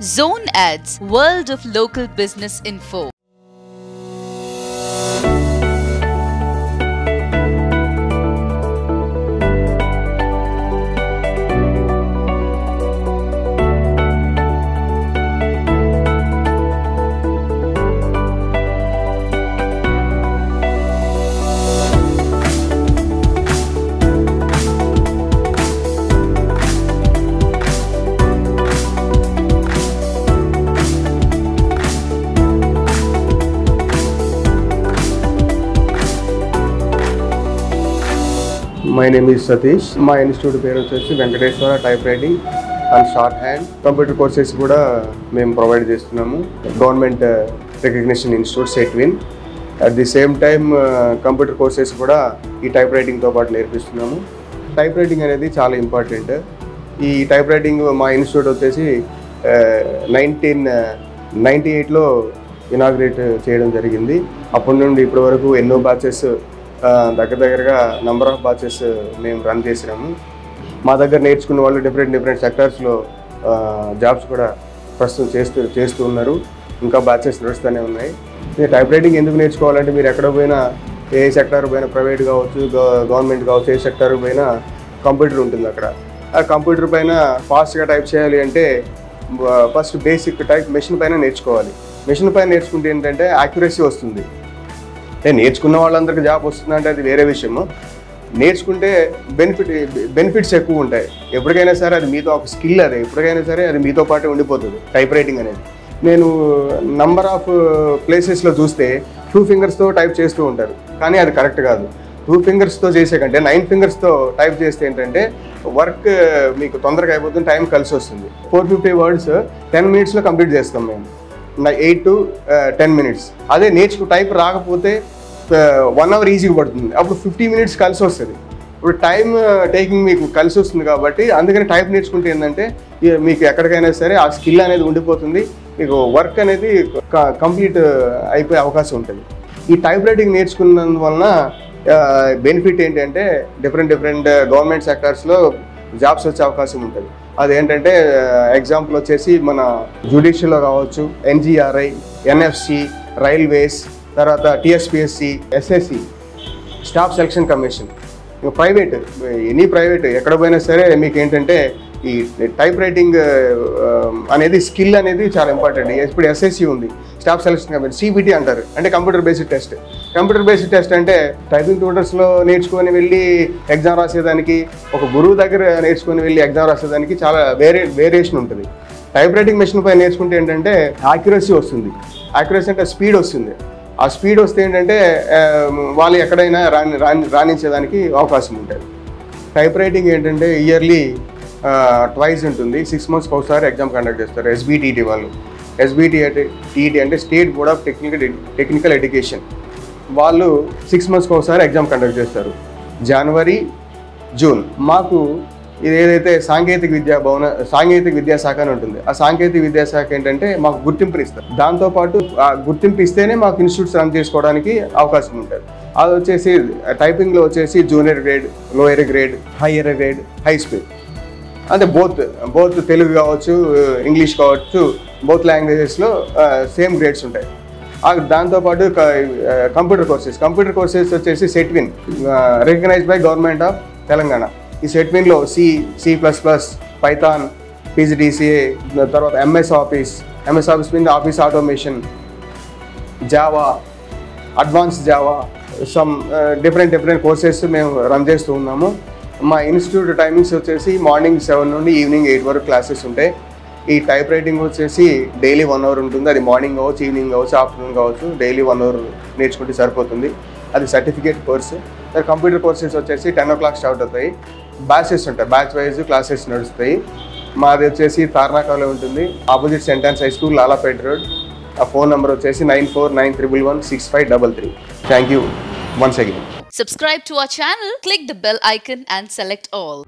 Zone Ads, World of Local Business Info. My name is Satish మా institute పేరు వచ్చేసి Venkateswara type writing and short hand computer courses కూడా మేము provide చేస్తున్నాము. Government recognition institute SETWIN at the same time computer courses కూడా ఈ type రైటింగ్తో పాటు నేర్పిస్తున్నాము. Type writing అనేది చాలా ఇంపార్టెంట్ ఈ టైప్ రైటింగ్ మా ఇన్స్టిట్యూట్ వచ్చేసి నైన్టీన్ నైంటీ ఎయిట్లో ఇనాగ్రేట్ చేయడం జరిగింది. అప్పటి నుండి ఇప్పటి వరకు ఎన్నో బ్యాచెస్ దగ్గర దగ్గరగా నెంబర్ ఆఫ్ బ్యాచెస్ మేము రన్ చేసినాము. మా దగ్గర నేర్చుకున్న వాళ్ళు డిఫరెంట్ డిఫరెంట్ సెక్టార్స్లో జాబ్స్ కూడా ప్రస్తుతం చేస్తూ చేస్తూ ఉన్నారు. ఇంకా బ్యాచెస్ నడుస్తూనే ఉన్నాయి. మీరు టైప్ రైటింగ్ ఎందుకు నేర్చుకోవాలంటే మీరు ఎక్కడ పోయినా ఏ సెక్టర్ పోయినా ప్రైవేట్ కావచ్చు గవర్నమెంట్ కావచ్చు ఏ సెక్టర్ పోయినా కంప్యూటర్ ఉంటుంది అక్కడ. ఆ కంప్యూటర్ పైన ఫాస్ట్గా టైప్ చేయాలి అంటే ఫస్ట్ బేసిక్ టైప్ మెషిన్ పైన నేర్చుకోవాలి. మెషిన్ పైన నేర్చుకుంటే ఏంటంటే యాక్యురసీ వస్తుంది. నేర్చుకున్న వాళ్ళందరికీ జాబ్ వస్తుందంటే అది వేరే విషయము. నేర్చుకుంటే బెనిఫిట్ బెనిఫిట్స్ ఎక్కువ ఉంటాయి. ఎప్పటికైనా సరే అది మీతో ఒక స్కిల్ అది. ఎప్పటికైనా సరే అది మీతో పాటే ఉండిపోతుంది టైప్ రైటింగ్ అనేది. నేను నంబర్ ఆఫ్ ప్లేసెస్లో చూస్తే టూ ఫింగర్స్తో టైప్ చేస్తూ ఉంటారు. కానీ అది కరెక్ట్ కాదు. టూ ఫింగర్స్తో చేసే కంటే నైన్ ఫింగర్స్తో టైప్ చేస్తే ఏంటంటే వర్క్ uh, మీకు తొందరగా అయిపోతుంది టైం కలిసి వస్తుంది. ఫోర్ ఫిఫ్టీ వర్డ్స్ టెన్ మినిట్స్లో కంప్లీట్ చేస్తాం మేము. ఎయిట్ టు టెన్ మినిట్స్ అదే నేర్చుకు టైప్ రాకపోతే వన్ అవర్ ఈజీగా పడుతుంది. అప్పుడు ఫిఫ్టీ మినిట్స్ కలిసి వస్తుంది. ఇప్పుడు టైం టేకింగ్ uh, మీకు కలిసి వస్తుంది కాబట్టి అందుకని టైప్ నేర్చుకుంటే ఏంటంటే మీకు ఎక్కడికైనా సరే ఆ స్కిల్ అనేది ఉండిపోతుంది. మీకు వర్క్ అనేది కంప్లీట్ uh, అయిపోయే అవకాశం ఉంటుంది. ఈ టైప్ రైటింగ్ నేర్చుకున్నందువలన బెనిఫిట్ uh, ఏంటంటే డిఫరెంట్ డిఫరెంట్ గవర్నమెంట్ సెక్టార్స్లో జాబ్స్ వచ్చే అవకాశం ఉంటుంది. అదేంటంటే ఎగ్జాంపుల్ వచ్చేసి మన జ్యుడిషియల్లో కావచ్చు ఎన్జిఆర్ఐ ఎన్ఎఫ్సి రైల్వేస్ తర్వాత TSPSC SSC staff selection commission ఇంకా ప్రైవేట్ ఎనీ ప్రైవేట్ ఎక్కడ పోయినా సరే మీకు ఏంటంటే ఈ టైప్ రైటింగ్ uh, um, అనేది స్కిల్ అనేది చాలా ఇంపార్టెంట్ ఇప్పుడు ఎస్ఎస్సి ఉంది. స్టాఫ్ సెలక్షన్ కమిటీ సిబిటి అంటారు. అంటే computer based test computer based test అంటే టైపింగ్ ట్యూటర్స్లో నేర్చుకొని వెళ్ళి ఎగ్జామ్ రాసేదానికి ఒక గురువు దగ్గర నేర్చుకొని వెళ్ళి ఎగ్జామ్ రాసేదానికి చాలా వేరే వేరియేషన్ ఉంటుంది. టైప్ రైటింగ్ మెషిన్ పై నేర్చుకుంటే ఏంటంటే యాక్యురసీ వస్తుంది. యాక్యురసీ అంటే స్పీడ్ వస్తుంది. ఆ స్పీడ్ వస్తే ఏంటంటే um, వాళ్ళు ఎక్కడైనా రాణి రాణించేదానికి అవకాశం ఉంటుంది. టైప్ రైటింగ్ ఏంటంటే ఇయర్లీ ట్వైస్ ఉంటుంది. సిక్స్ మంత్స్కి ఒకసారి ఎగ్జామ్ కండక్ట్ చేస్తారు. ఎస్బిటిటి వాళ్ళు. ఎస్బిటి టీఈటీ అంటే state board of technical technical education వాళ్ళు సిక్స్ మంత్స్కి ఒకసారి ఎగ్జామ్ కండక్ట్ చేస్తారు. జనవరి జూన్ మాకు ఇది ఏదైతే సాంకేతిక విద్యా భవన సాంకేతిక విద్యాశాఖ అని ఉంటుంది. ఆ సాంకేతిక విద్యాశాఖ ఏంటంటే మాకు గుర్తింపుని ఇస్తారు. దాంతోపాటు ఆ గుర్తింపు ఇస్తేనే మాకు ఇన్స్టిట్యూట్స్ రన్ చేసుకోవడానికి అవకాశం ఉంటుంది. అది వచ్చేసి టైపింగ్లో వచ్చేసి junior grade lower grade higher grade high speed అంటే బోత్ బోత్ తెలుగు కావచ్చు ఇంగ్లీష్ కావచ్చు బోత్ లాంగ్వేజెస్లో సేమ్ గ్రేడ్స్ ఉంటాయి. దాంతోపాటు కంప్యూటర్ కోర్సెస్ కంప్యూటర్ కోర్సెస్ వచ్చేసి SETWIN recognized by government of Telangana ఈ సెట్విన్లో C C plus plus Python PGDCA తర్వాత ఎంఎస్ ఆఫీస్ ఎంఎస్ ఆఫీస్ మీద office automation Java advance Java some different different courses మేము run చేస్తూ ఉన్నాము. మా ఇన్స్టిట్యూట్ టైమింగ్స్ వచ్చేసి morning seven నుండి ఈవినింగ్ ఎయిట్ వరకు క్లాసెస్ ఉంటాయి. ఈ టైప్ రైటింగ్ వచ్చేసి డైలీ వన్ అవర్ ఉంటుంది. అది మార్నింగ్ కావచ్చు ఈవినింగ్ కావచ్చు ఆఫ్టర్నూన్ కావచ్చు డైలీ వన్ అవర్ నేర్చుకుంటే సరిపోతుంది. అది సర్టిఫికేట్ కోర్సు. కంప్యూటర్ కోర్సెస్ వచ్చేసి టెన్ ఓ క్లాక్ స్టార్ట్ అవుతాయి. బ్యాచెస్ ఉంటాయి. బ్యాచ్ వైజ్ క్లాసెస్ నడుస్తాయి. మాది వచ్చేసి తార్నాకాలో ఉంటుంది. Opposite sentence high school Lalapet road. ఆ ఫోన్ నెంబర్ వచ్చేసి nine four nine triple one six five double three. Thank you once again. Subscribe to our channel, click the bell icon and select all.